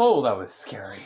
Oh, that was scary.